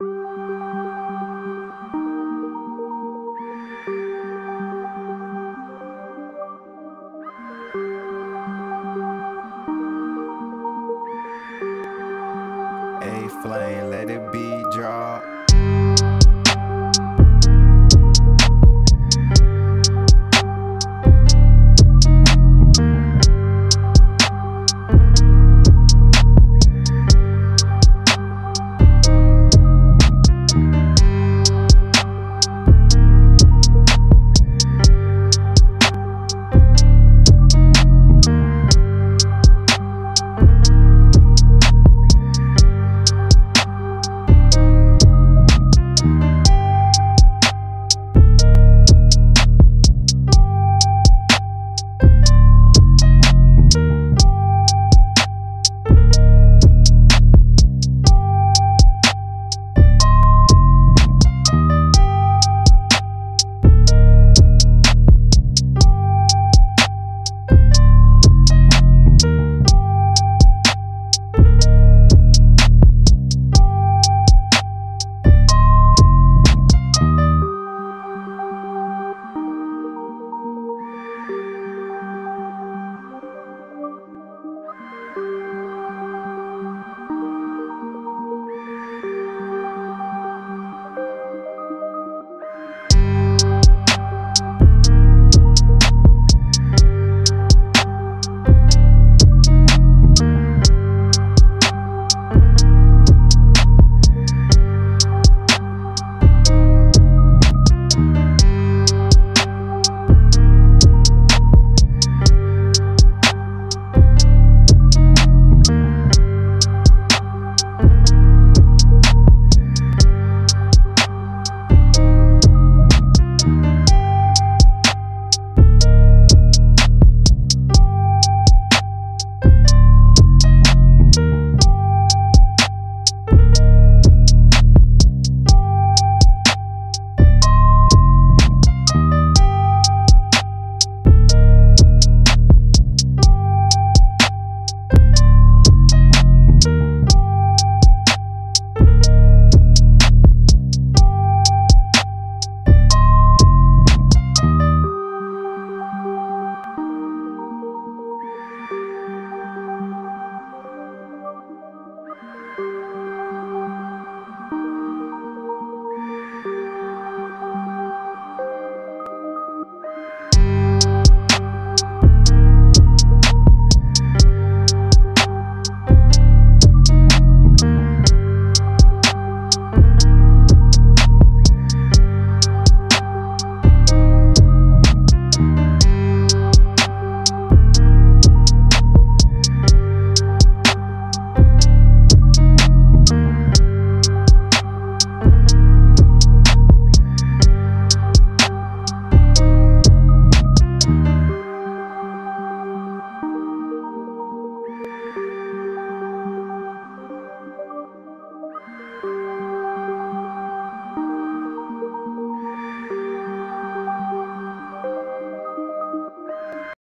A flame, let it be dropped.